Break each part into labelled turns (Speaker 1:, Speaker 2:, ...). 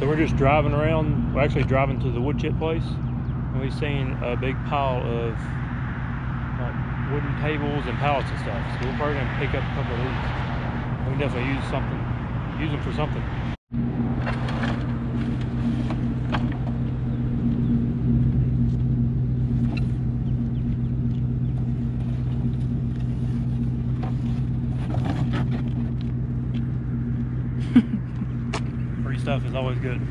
Speaker 1: So we're just driving around, we're actually driving to the wood chip place, and we've seen a big pile of like wooden tables and pallets and stuff. So we're probably gonna pick up a couple of these. We can definitely use something, use them for something. Stuff is always good.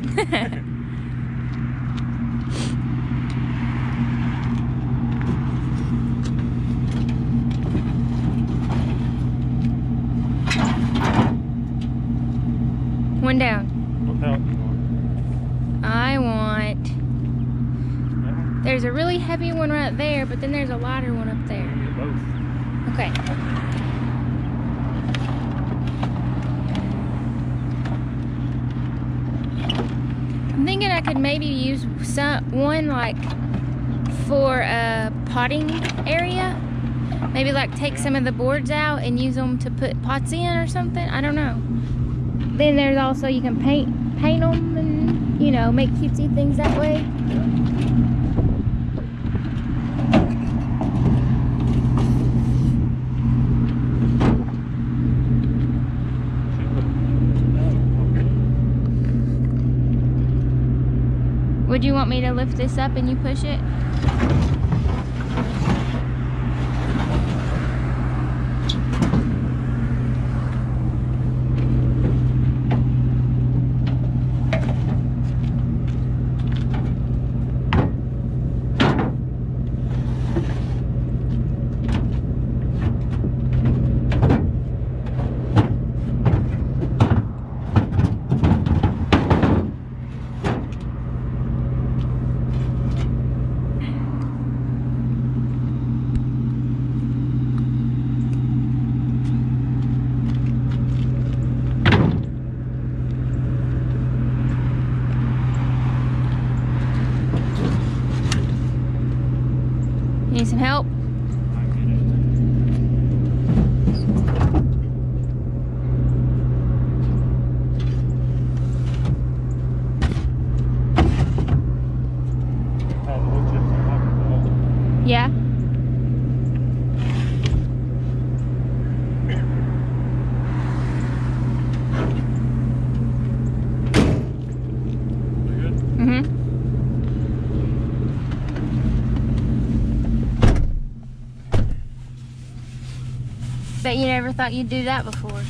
Speaker 2: One down.
Speaker 1: What pallet do you want?
Speaker 2: I want. There's a really heavy one right there, but then there's a lighter one up there.
Speaker 1: Both.
Speaker 2: Okay. I'm thinking I could maybe use some one like for a potting area. Maybe like take some of the boards out and use them to put pots in or something. I don't know. Then there's also you can paint paint them and you know make cutesy things that way. Would you want me to lift this up and you push it? Some help?
Speaker 1: I get it. Oh, the wood chips are hot.
Speaker 2: Yeah.
Speaker 1: We good?
Speaker 2: Mm-hmm. Bet you never thought you'd do that before.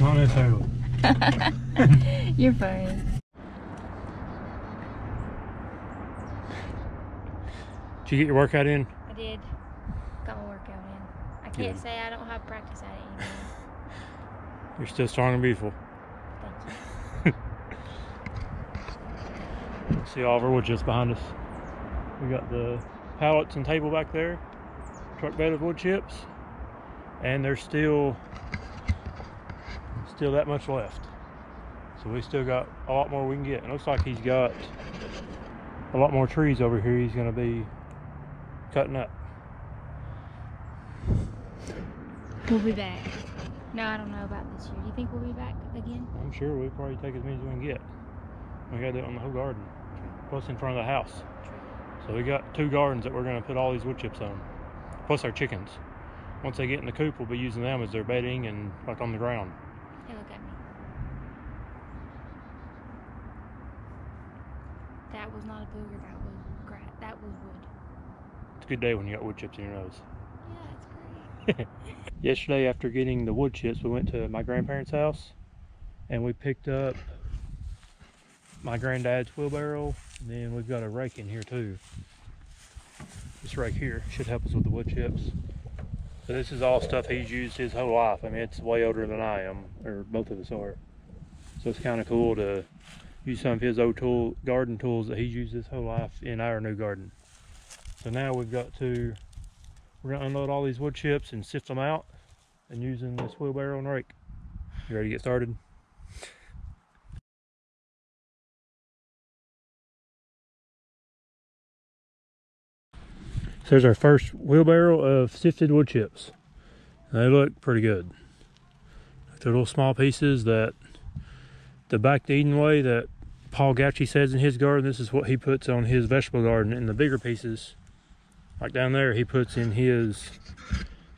Speaker 1: Not necessarily.
Speaker 2: You're funny.
Speaker 1: Did you get your workout in?
Speaker 2: I did. Got my workout in. I can't
Speaker 1: Good.
Speaker 2: say I don't have practice at it anymore.
Speaker 1: You're still strong and beautiful.
Speaker 2: Thank you.
Speaker 1: See all of our wood chips behind us. We got the pallets and table back there. Truck bed of wood chips. And there's still still that much left. So we still got a lot more we can get. It looks like he's got a lot more trees over here he's gonna be cutting up.
Speaker 2: We'll be back. No, I don't know about this year. Do you think we'll be back again?
Speaker 1: I'm sure we'll probably take as many as we can get. We gotta do it on the whole garden. Plus in front of the house. So we got two gardens that we're gonna put all these wood chips on. Plus our chickens. Once they get in the coop, we'll be using them as their bedding and like on the ground.
Speaker 2: Hey, look at me. That was not a booger. That was gra- That was wood.
Speaker 1: It's a good day when you got wood chips in your nose.
Speaker 2: Yeah, it's great.
Speaker 1: Yesterday, after getting the wood chips, we went to my grandparents' house and we picked up my granddad's wheelbarrow. And then we've got a rake in here too. This rake here should help us with the wood chips. So this is all stuff he's used his whole life. I mean, it's way older than I am, or both of us are. So it's kind of cool to use some of his old tool, garden tools that he's used his whole life in our new garden. So now we've got to we're gonna unload all these wood chips and sift them out and using this wheelbarrow and rake. You ready to get started? There's our first wheelbarrow of sifted wood chips. They look pretty good. They're little small pieces that the back to Eden way that Paul Gautschi says in his garden. This is what he puts on his vegetable garden. And the bigger pieces, like down there, he puts in his,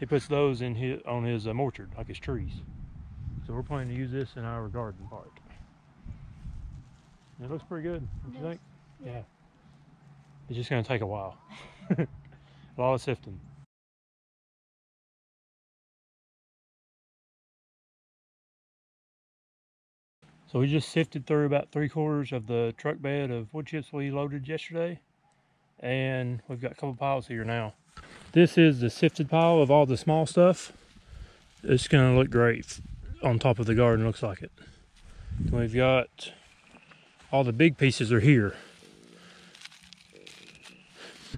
Speaker 1: he puts those in his, on his um, orchard, like his trees. So we're planning to use this in our garden part. It looks pretty good, don't you think? Yeah. It's just gonna take a while. a lot of sifting. So we just sifted through about three quarters of the truck bed of wood chips we loaded yesterday. And we've got a couple piles here now. This is the sifted pile of all the small stuff. It's gonna look great on top of the garden, looks like it. We've got all the big pieces are here.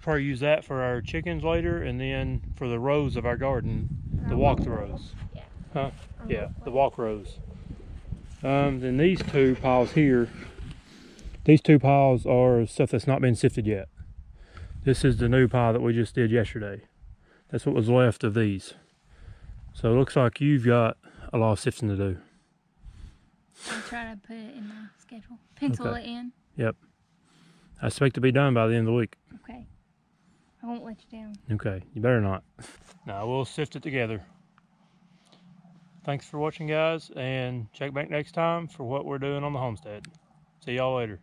Speaker 1: We'll probably use that for our chickens later and then for the rows of our garden, the walk rows.
Speaker 2: Yeah.
Speaker 1: Huh? Yeah, the walk rows. Um, then these two piles here, these two piles are stuff that's not been sifted yet. This is the new pile that we just did yesterday. That's what was left of these. So it looks like you've got a lot of sifting to do.
Speaker 2: I'll try to put it in my schedule. Pencil
Speaker 1: Okay.
Speaker 2: it in. Yep.
Speaker 1: I expect to be done by the end of the week.
Speaker 2: Okay. I won't let you down.
Speaker 1: Okay, you better not. Now we'll sift it together. Thanks for watching, guys, and check back next time for what we're doing on the homestead. See y'all later.